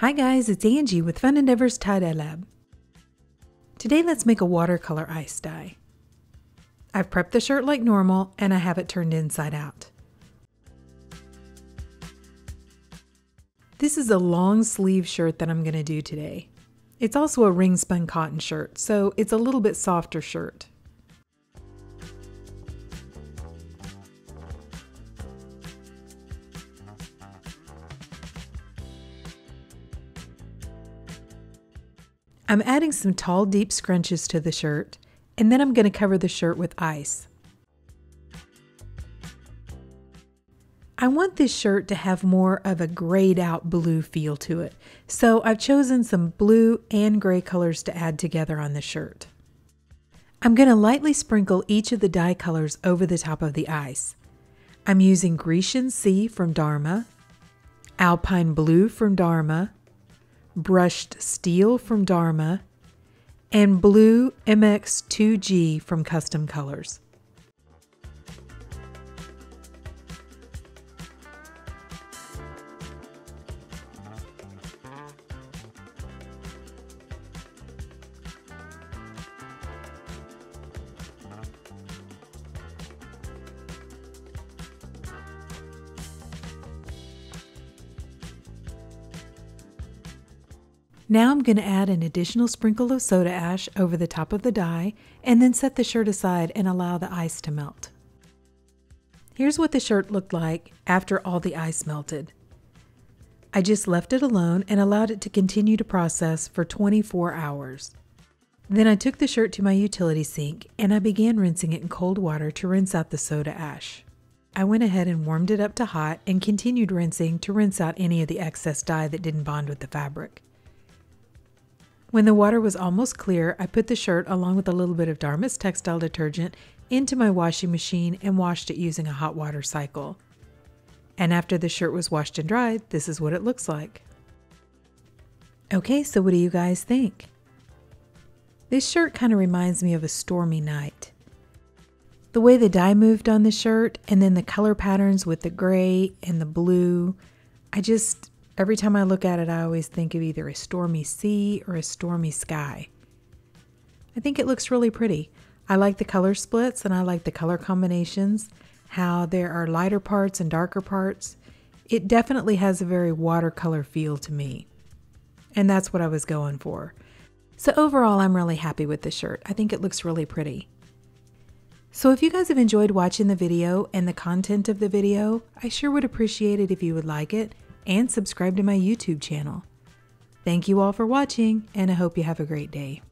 Hi guys, it's Angie with Fun Endeavors Tie-Dye Lab. Today let's make a watercolor ice dye. I've prepped the shirt like normal and I have it turned inside out. This is a long sleeve shirt that I'm going to do today. It's also a ring spun cotton shirt, so it's a little bit softer shirt. I'm adding some tall, deep scrunches to the shirt, and then I'm going to cover the shirt with ice. I want this shirt to have more of a grayed out blue feel to it, so I've chosen some blue and gray colors to add together on the shirt. I'm going to lightly sprinkle each of the dye colors over the top of the ice. I'm using Grecian Sea from Dharma, Alpine Blue from Dharma, brushed steel from Dharma, and blue MX2G from Custom Colours. Now I'm going to add an additional sprinkle of soda ash over the top of the dye and then set the shirt aside and allow the ice to melt. Here's what the shirt looked like after all the ice melted. I just left it alone and allowed it to continue to process for 24 hours. Then I took the shirt to my utility sink and I began rinsing it in cold water to rinse out the soda ash. I went ahead and warmed it up to hot and continued rinsing to rinse out any of the excess dye that didn't bond with the fabric. When the water was almost clear, I put the shirt along with a little bit of Dharma's textile detergent into my washing machine and washed it using a hot water cycle. And after the shirt was washed and dried, this is what it looks like. Okay, so what do you guys think? This shirt kind of reminds me of a stormy night. The way the dye moved on the shirt and then the color patterns with the gray and the blue, I just, Every time I look at it, I always think of either a stormy sea or a stormy sky. I think it looks really pretty. I like the color splits and I like the color combinations, how there are lighter parts and darker parts. It definitely has a very watercolor feel to me. And that's what I was going for. So overall, I'm really happy with the shirt. I think it looks really pretty. So if you guys have enjoyed watching the video and the content of the video, I sure would appreciate it if you would like it and subscribe to my YouTube channel. Thank you all for watching, and I hope you have a great day.